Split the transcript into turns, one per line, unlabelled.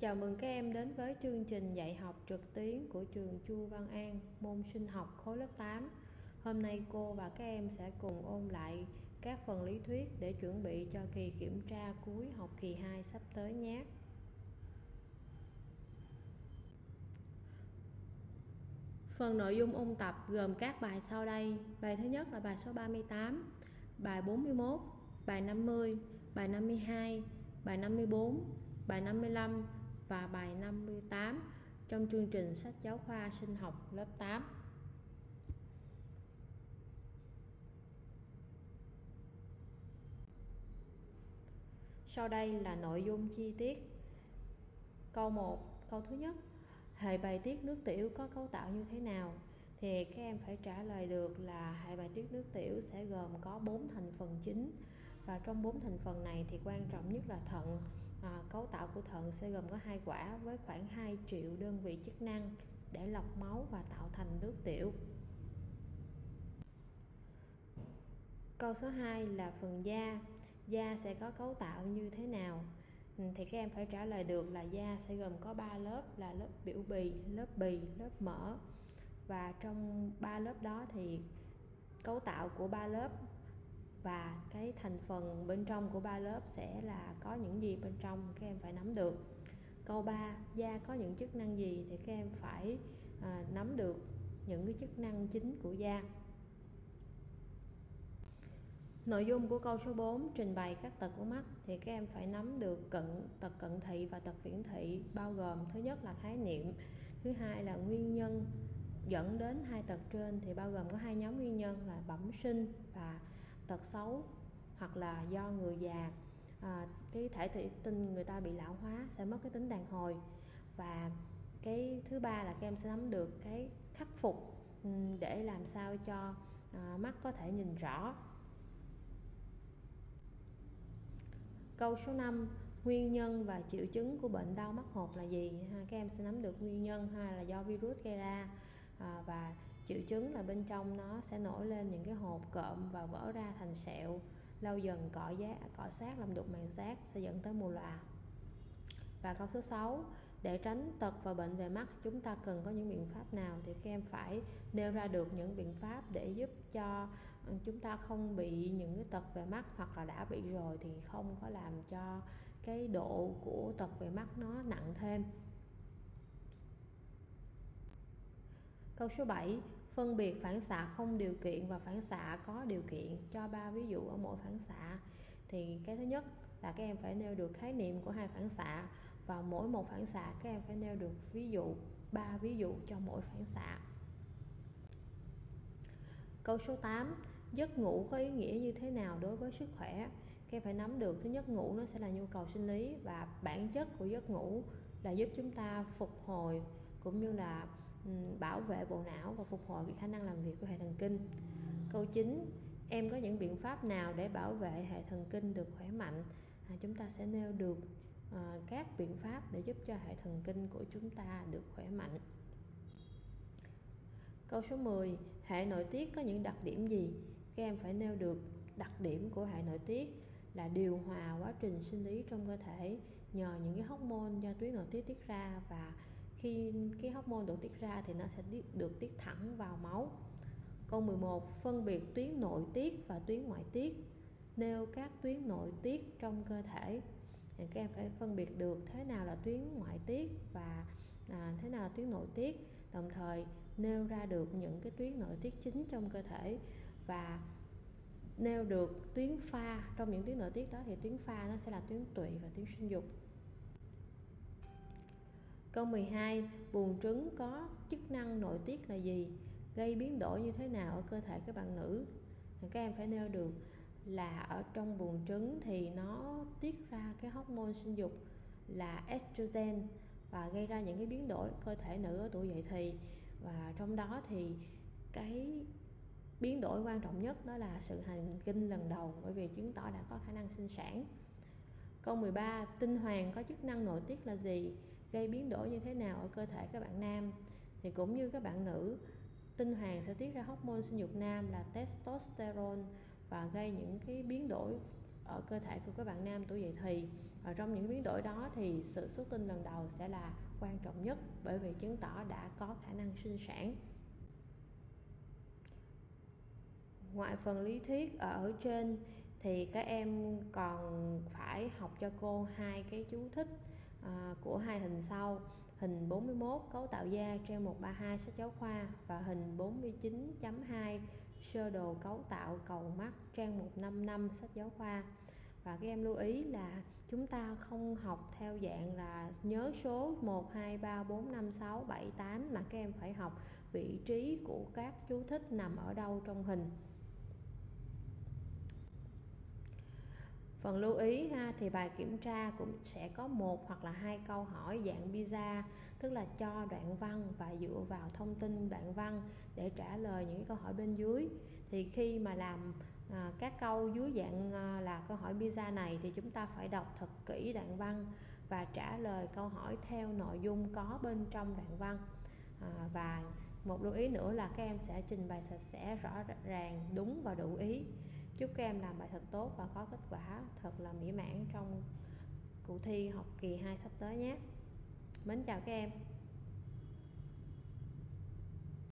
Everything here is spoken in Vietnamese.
Chào mừng các em đến với chương trình dạy học trực tuyến của trường Chu Văn An, môn sinh học khối lớp 8. Hôm nay cô và các em sẽ cùng ôn lại các phần lý thuyết để chuẩn bị cho kỳ kiểm tra cuối học kỳ 2 sắp tới nhé. Phần nội dung ôn tập gồm các bài sau đây. Bài thứ nhất là bài số 38, bài 41, bài 50, bài 52, bài 54, bài 55 và bài 58 trong chương trình sách giáo khoa sinh học lớp 8. Sau đây là nội dung chi tiết. Câu 1, câu thứ nhất. Hệ bài tiết nước tiểu có cấu tạo như thế nào? Thì các em phải trả lời được là hệ bài tiết nước tiểu sẽ gồm có 4 thành phần chính và trong bốn thành phần này thì quan trọng nhất là thận à, cấu tạo của thận sẽ gồm có hai quả với khoảng 2 triệu đơn vị chức năng để lọc máu và tạo thành nước tiểu. Câu số 2 là phần da. Da sẽ có cấu tạo như thế nào? Ừ, thì các em phải trả lời được là da sẽ gồm có 3 lớp là lớp biểu bì, lớp bì, lớp mỡ. Và trong ba lớp đó thì cấu tạo của ba lớp và cái thành phần bên trong của ba lớp sẽ là có những gì bên trong các em phải nắm được. Câu 3 da có những chức năng gì thì các em phải à, nắm được những cái chức năng chính của da. Nội dung của câu số 4 trình bày các tật của mắt thì các em phải nắm được cận tật cận thị và tật viễn thị bao gồm thứ nhất là khái niệm, thứ hai là nguyên nhân dẫn đến hai tật trên thì bao gồm có hai nhóm nguyên nhân là bẩm sinh và tật xấu hoặc là do người già à, cái thể thủy tinh người ta bị lão hóa sẽ mất cái tính đàn hồi. Và cái thứ ba là các em sẽ nắm được cái khắc phục ừ, để làm sao cho à, mắt có thể nhìn rõ. Câu số 5 nguyên nhân và triệu chứng của bệnh đau mắt hột là gì? Ha các em sẽ nắm được nguyên nhân hay là do virus gây ra à, và triệu chứng là bên trong nó sẽ nổi lên những cái hột cộm và vỡ ra thành sẹo. Lâu dần cọ giá cọ sát làm đục màng giác sẽ dẫn tới mù lòa và câu số 6 để tránh tật và bệnh về mắt chúng ta cần có những biện pháp nào thì các em phải nêu ra được những biện pháp để giúp cho ờ, chúng ta không bị những cái tật về mắt hoặc là đã bị rồi thì không có làm cho cái độ của tật về mắt nó nặng thêm? Câu số 7, phân biệt phản xạ không điều kiện và phản xạ có điều kiện cho ba ví dụ ở mỗi phản xạ. Thì cái thứ nhất là các em phải nêu được khái niệm của hai phản xạ và mỗi một phản xạ các em phải nêu được ví dụ ba ví dụ cho mỗi phản xạ. Câu số 8, giấc ngủ có ý nghĩa như thế nào đối với sức khỏe? Các em phải nắm được thứ nhất ngủ nó sẽ là nhu cầu sinh lý và bản chất của giấc ngủ là giúp chúng ta phục hồi cũng như là bảo vệ bộ não và phục hồi cái khả năng làm việc của hệ thần kinh. Câu 9 em có những biện pháp nào để bảo vệ hệ thần kinh được khỏe mạnh? À, chúng ta sẽ nêu được à, các biện pháp để giúp cho hệ thần kinh của chúng ta được khỏe mạnh. Câu số 10 hệ nội tiết có những đặc điểm gì? Các em phải nêu được đặc điểm của hệ nội tiết là điều hòa quá trình sinh lý trong cơ thể nhờ những cái hormone do tuyến nội tiết tiết ra và khi cái hormone được tiết ra thì nó sẽ được tiết thẳng vào máu. Câu 11 phân biệt tuyến nội tiết và tuyến ngoại tiết. Nêu các tuyến nội tiết trong cơ thể. Thì các em phải phân biệt được thế nào là tuyến ngoại tiết và à, thế nào là tuyến nội tiết. Đồng thời nêu ra được những cái tuyến nội tiết chính trong cơ thể và nêu được tuyến pha. Trong những tuyến nội tiết đó thì tuyến pha nó sẽ là tuyến tụy và tuyến sinh dục. Câu 12, buồng trứng có chức năng nội tiết là gì? Gây biến đổi như thế nào ở cơ thể các bạn nữ? Các em phải nêu được là ở trong buồng trứng thì nó tiết ra cái hormone sinh dục là estrogen và gây ra những cái biến đổi cơ thể nữ ở tuổi dậy thì và trong đó thì cái biến đổi quan trọng nhất đó là sự hành kinh lần đầu bởi vì chứng tỏ đã có khả năng sinh sản câu 13 tinh hoàng có chức năng nội tiết là gì gây biến đổi như thế nào ở cơ thể các bạn nam. Thì cũng như các bạn nữ, tinh hoàng sẽ tiết ra hormone sinh dục nam là testosterone và gây những cái biến đổi ở cơ thể của các bạn nam. Tuổi dậy thì và trong những biến đổi đó thì sự xuất tinh lần đầu sẽ là quan trọng nhất bởi vì chứng tỏ đã có khả năng sinh sản. Ngoại phần lý thuyết ở trên, thì các em còn phải học cho cô hai cái chú thích à, của hai hình sau. Hình 41 cấu tạo da treo 132 sách giáo khoa và hình 49.2 sơ đồ cấu tạo cầu mắt trang 155 sách giáo khoa. Và các em lưu ý là chúng ta không học theo dạng là nhớ số 1, 2, 3, 4, 5, 6, 7, 8 mà các em phải học vị trí của các chú thích nằm ở đâu trong hình. Phần lưu ý ha thì bài kiểm tra cũng sẽ có một hoặc là hai câu hỏi dạng pizza tức là cho đoạn văn và dựa vào thông tin đoạn văn để trả lời những câu hỏi bên dưới. Thì khi mà làm à, các câu dưới dạng à, là câu hỏi pizza này thì chúng ta phải đọc thật kỹ đoạn văn và trả lời câu hỏi theo nội dung có bên trong đoạn văn. À, và một lưu ý nữa là các em sẽ trình bày sạch sẽ rõ ràng đúng và đủ ý chúc các em làm bài thật tốt và có kết quả thật là mỹ mãn trong cuộc thi học kỳ 2 sắp tới nhé. Mến chào các em.